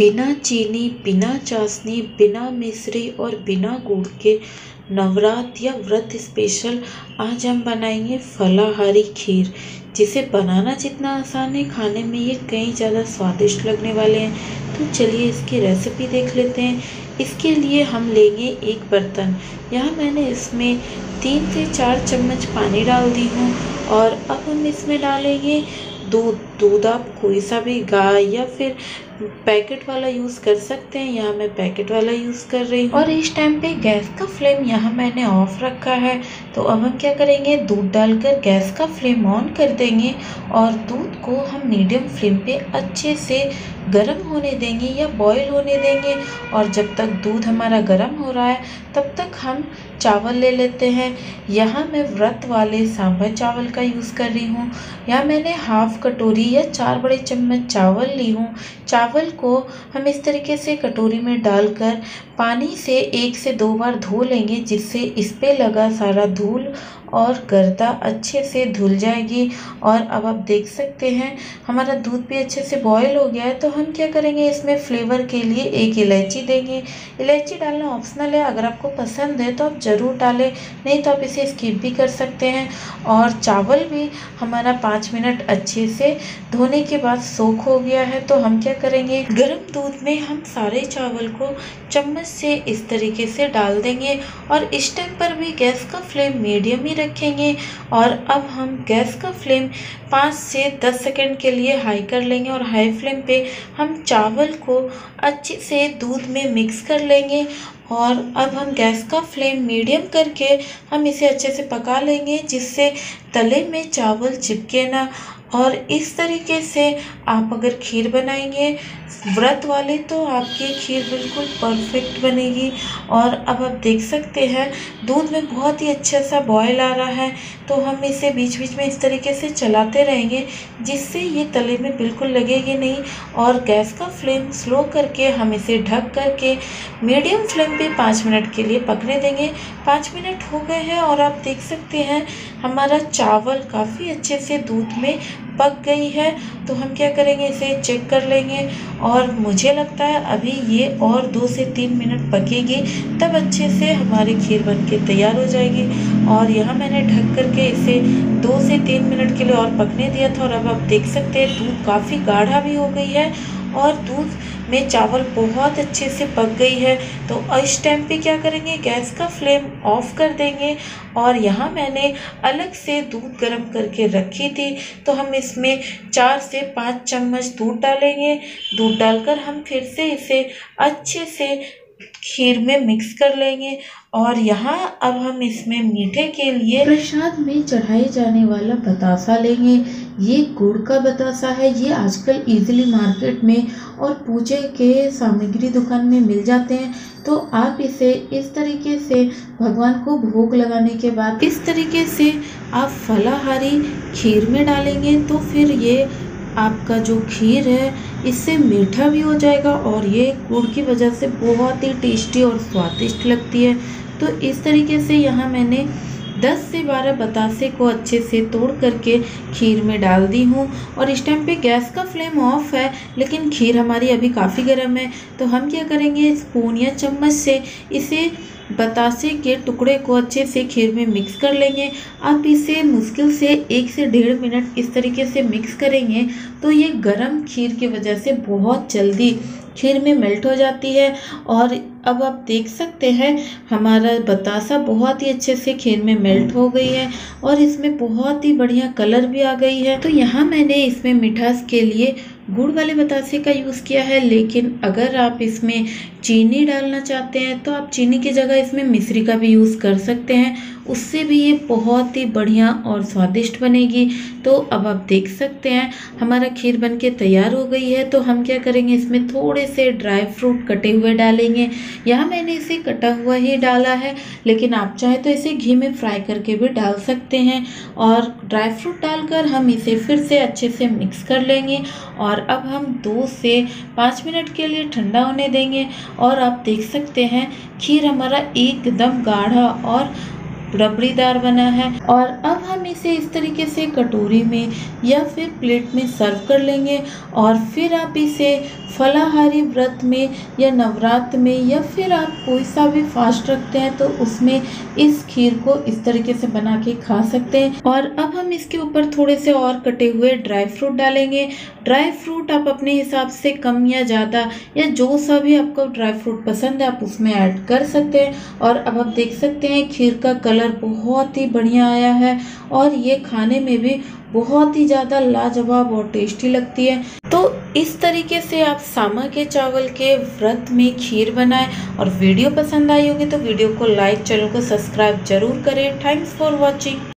बिना चीनी, बिना चाशनी, बिना मिश्री और बिना गुड़ के नवरात्र या व्रत स्पेशल आज हम बनाएँगे फलाहारी खीर, जिसे बनाना जितना आसान है, खाने में ये कई ज़्यादा स्वादिष्ट लगने वाले हैं। तो चलिए इसकी रेसिपी देख लेते हैं। इसके लिए हम लेंगे एक बर्तन। यहाँ मैंने इसमें तीन से चार चम्मच पानी डाल दी हूँ और अब हम इसमें डालेंगे दूध दूध आप कोई सा भी गाय या फिर पैकेट वाला यूज़ कर सकते हैं, यहाँ मैं पैकेट वाला यूज़ कर रही हूँ। और इस टाइम पे गैस का फ्लेम यहाँ मैंने ऑफ़ रखा है। तो अब हम क्या करेंगे? दूध डालकर गैस का फ्लेम ऑन कर देंगे और दूध को हम मीडियम फ्लेम पे अच्छे से गर्म होने देंगे या बॉईल होने देंगे। और जब तक दूध हमारा गर्म हो रहा है, तब तक हम चावल ले लेते हैं। यहाँ मैं व्रत वाले सांभर चावल का यूज़ कर रही हूँ। या मैंने हाफ़ कटोरी या चार बड़े चम्मच चावल ली हूँ। चावल को हम इस तरीके से कटोरी में डालकर पानी से एक से दो बार धो लेंगे, जिससे इस पर लगा सारा धूल और गर्दा अच्छे से धुल जाएगी। और अब आप देख सकते हैं, हमारा दूध भी अच्छे से बॉयल हो गया है तो हम क्या करेंगे, इसमें फ्लेवर के लिए एक इलायची देंगे। इलायची डालना ऑप्शनल है, अगर आपको पसंद है तो आप ज़रूर डालें, नहीं तो आप इसे स्किप भी कर सकते हैं। और चावल भी हमारा पाँच मिनट अच्छे से धोने के बाद सोख हो गया है तो हम क्या करेंगे, गर्म दूध में हम सारे चावल को चम्मच से इस तरीके से डाल देंगे। और इस टाइम पर भी गैस का फ्लेम मीडियम ही रखेंगे और अब हम गैस का फ्लेम पाँच से दस सेकेंड के लिए हाई कर लेंगे और हाई फ्लेम पे हम चावल को अच्छे से दूध में मिक्स कर लेंगे और अब हम गैस का फ्लेम मीडियम करके हम इसे अच्छे से पका लेंगे, जिससे तले में चावल चिपके ना। और इस तरीके से आप अगर खीर बनाएँगे, व्रत वाले तो आपकी खीर बिल्कुल परफेक्ट बनेगी। और अब आप देख सकते हैं, दूध में बहुत ही अच्छा सा बॉयल आ रहा है तो हम इसे बीच बीच में इस तरीके से चलाते रहेंगे, जिससे ये तले में बिल्कुल लगेगी नहीं। और गैस का फ्लेम स्लो करके हम इसे ढक करके मीडियम फ्लेम पे पाँच मिनट के लिए पकने देंगे। पाँच मिनट हो गए हैं और आप देख सकते हैं, हमारा चावल काफ़ी अच्छे से दूध में पक गई है तो हम क्या करेंगे, इसे चेक कर लेंगे। और मुझे लगता है अभी ये और दो से तीन मिनट पकेगी, तब अच्छे से हमारी खीर बन के तैयार हो जाएगी। और यहाँ मैंने ढक करके इसे दो से तीन मिनट के लिए और पकने दिया था, और अब आप देख सकते हैं, दूध काफ़ी गाढ़ा भी हो गई है। और दूध में चावल बहुत अच्छे से पक गई है। तो इस टाइम पे क्या करेंगे? गैस का फ्लेम ऑफ़ कर देंगे और यहाँ मैंने अलग से दूध गर्म करके रखी थी। तो हम इसमें चार से पाँच चम्मच दूध डालेंगे। दूध डालकर हम फिर से इसे अच्छे से खीर में मिक्स कर लेंगे और यहाँ अब हम इसमें मीठे के लिए प्रसाद में चढ़ाए जाने वाला बतासा लेंगे। ये गुड़ का बतासा है, ये आजकल इजीली मार्केट में और पूजे के सामग्री दुकान में मिल जाते हैं। तो आप इसे इस तरीके से भगवान को भोग लगाने के बाद इस तरीके से आप फलाहारी खीर में डालेंगे तो फिर ये आपका जो खीर है, इससे मीठा भी हो जाएगा और ये गुड़ की वजह से बहुत ही टेस्टी और स्वादिष्ट लगती है। तो इस तरीके से यहाँ मैंने 10 से 12 बतासे को अच्छे से तोड़ करके खीर में डाल दी हूँ। और इस टाइम पे गैस का फ्लेम ऑफ़ है, लेकिन खीर हमारी अभी काफ़ी गर्म है। तो हम क्या करेंगे स्पून या चम्मच से इसे बतासे के टुकड़े को अच्छे से खीर में मिक्स कर लेंगे। आप इसे मुश्किल से एक से डेढ़ मिनट इस तरीके से मिक्स करेंगे तो ये गरम खीर की वजह से बहुत जल्दी खीर में मेल्ट हो जाती है। और अब आप देख सकते हैं, हमारा बतासा बहुत ही अच्छे से खीर में मेल्ट हो गई है और इसमें बहुत ही बढ़िया कलर भी आ गई है। तो यहाँ मैंने इसमें मिठास के लिए गुड़ वाले बतासे का यूज़ किया है, लेकिन अगर आप इसमें चीनी डालना चाहते हैं तो आप चीनी की जगह इसमें मिश्री का भी यूज़ कर सकते हैं। उससे भी ये बहुत ही बढ़िया और स्वादिष्ट बनेगी। तो अब आप देख सकते हैं, हमारा खीर बन के तैयार हो गई है। तो हम क्या करेंगे, इसमें थोड़े से ड्राई फ्रूट कटे हुए डालेंगे। यहाँ मैंने इसे कटा हुआ ही डाला है, लेकिन आप चाहे तो इसे घी में फ्राई करके भी डाल सकते हैं। और ड्राई फ्रूट डालकर हम इसे फिर से अच्छे से मिक्स कर लेंगे और अब हम दो से पाँच मिनट के लिए ठंडा होने देंगे और आप देख सकते हैं, खीर हमारा एकदम गाढ़ा और रबड़ीदार बना है और अब हम इसे इस तरीके से कटोरी में या फिर प्लेट में सर्व कर लेंगे और फिर आप इसे फलाहारी व्रत में या नवरात्र में या फिर आप कोई सा भी फास्ट रखते हैं तो उसमें इस खीर को इस तरीके से बना के खा सकते हैं। और अब हम इसके ऊपर थोड़े से और कटे हुए ड्राई फ्रूट डालेंगे। ड्राई फ्रूट आप अपने हिसाब से कम या ज़्यादा या जो सा भी आपको ड्राई फ्रूट पसंद है आप उसमें ऐड कर सकते हैं। और अब आप देख सकते हैं खीर का कलर बहुत ही बढ़िया आया है और ये खाने में भी बहुत ही ज़्यादा लाजवाब और टेस्टी लगती है। तो इस तरीके से आप सामा के चावल के व्रत में खीर बनाएँ और वीडियो पसंद आई होगी तो वीडियो को लाइक, चैनल को सब्सक्राइब ज़रूर करें। Thanks for watching.